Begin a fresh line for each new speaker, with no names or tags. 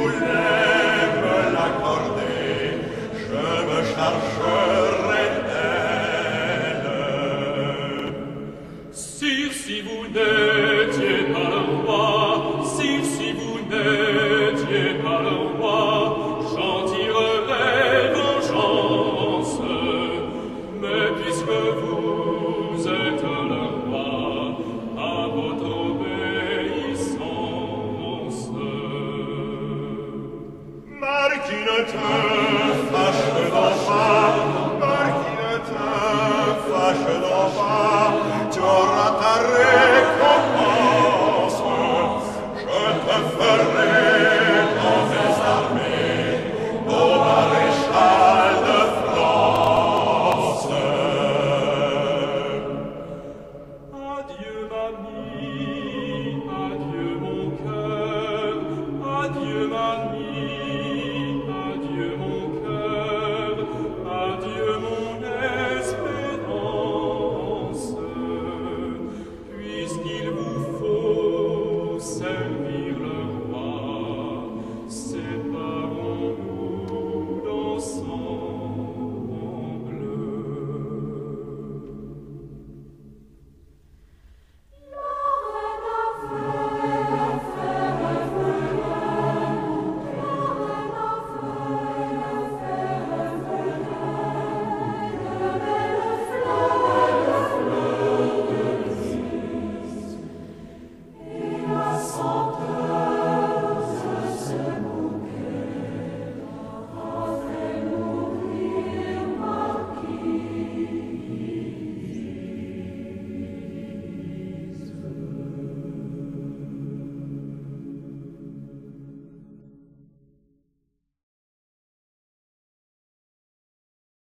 voulez me l'accorder, je me chargerai. return.